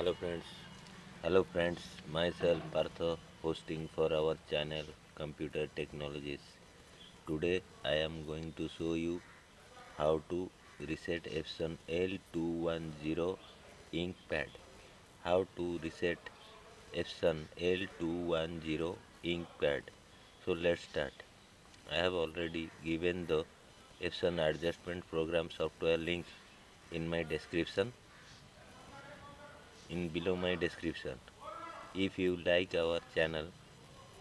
hello friends. Hello friends. Myself partho hosting for our channel computer technologies. Today i am going to show you how to reset epson l210 ink pad. How to reset epson l210 ink pad. So let's start. I have already given the epson adjustment program software link in my description in below my description. If you like our channel,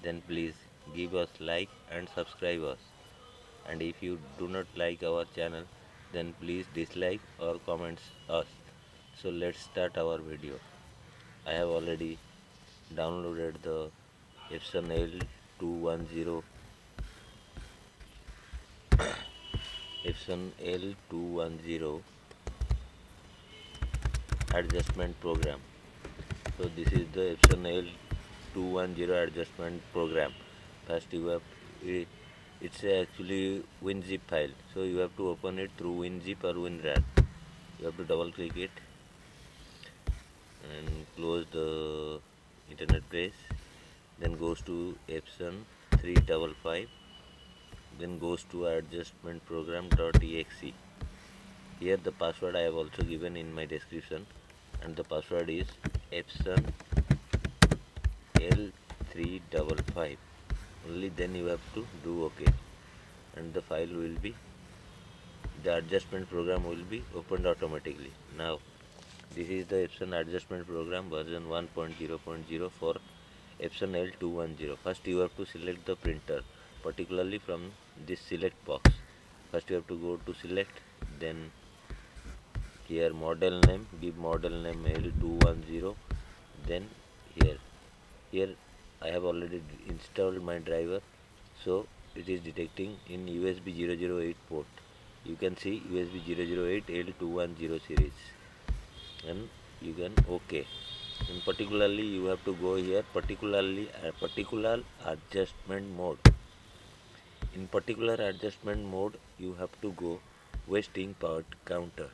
then please give us like and subscribe us. And if you do not like our channel, then please dislike or comments us. So let's start our video. I have already downloaded the Epson L210 Epson L210 adjustment program. So this is the Epson L210 adjustment program. First you have it's actually WinZip file. So you have to open it through WinZip or WinRAR. You have to double click it and close the internet page then goes to Epson 355 then goes to adjustment program.exe here the password I have also given in my description and the password is epson l355 only then you have to do ok and the file will be the adjustment program will be opened automatically. Now this is the epson adjustment program version 1.0.0 for epson l210 first you have to select the printer particularly from this select box. First you have to go to select then here model name give model name L210 then here. Here I have already installed my driver so it is detecting in USB 008 port. You can see USB 008 L210 series. And you can OK and particularly you have to go here particularly a particular adjustment mode. In particular adjustment mode you have to go waste ink pad counter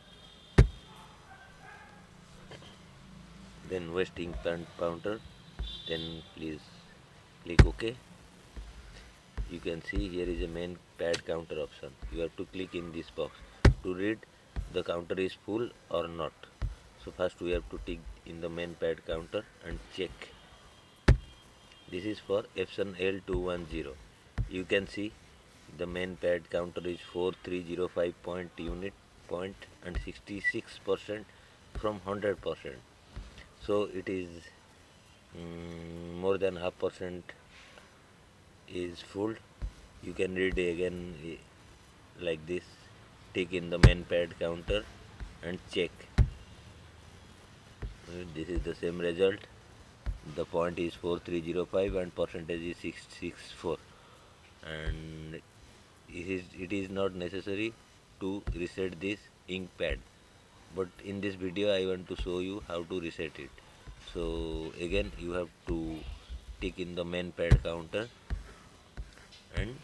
then wasting counter then please click ok. You can see here is a main pad counter option. You have to click in this box to read the counter is full or not. So first we have to tick in the main pad counter and check. This is for Epson L210 you can see the main pad counter is 4305 point unit point and 66 percent from 100 percent so it is um, more than half percent is full. You can read again like this. Tick in the main pad counter and check. This is the same result. The point is 4305 and percentage is 664 and it is it is not necessary to reset this ink pad but in this video I want to show you how to reset it. So again you have to tick in the main pad counter and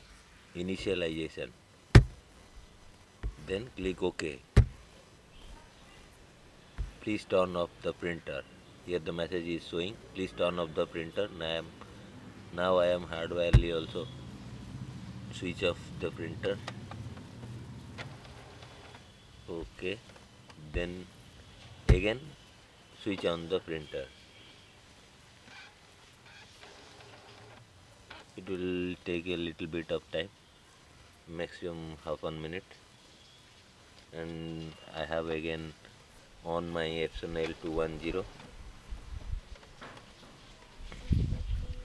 initialization. Then click OK. Please turn off the printer. Here the message is showing. Please turn off the printer. Now I am, now I am hardwirely also switch off the printer. Okay then again switch on the printer. It will take a little bit of time maximum half one minute. And I have again on my Epson L210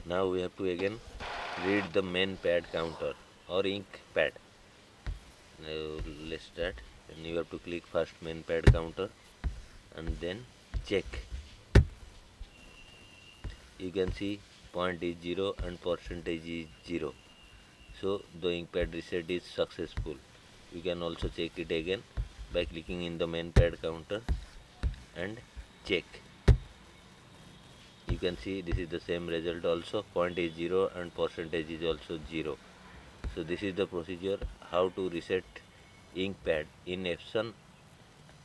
now we have to again read the main pad counter or ink pad. Now let's start and you have to click first main pad counter and then check. You can see point is 0 and percentage is 0 so the ink pad reset is successful. You can also check it again by clicking in the main pad counter and check. You can see this is the same result also. Point is 0 and percentage is also 0 so this is the procedure how to reset ink pad in Epson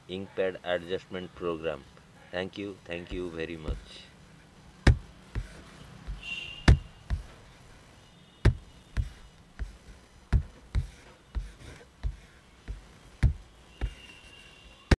ink pad adjustment program Thank you, thank you very much.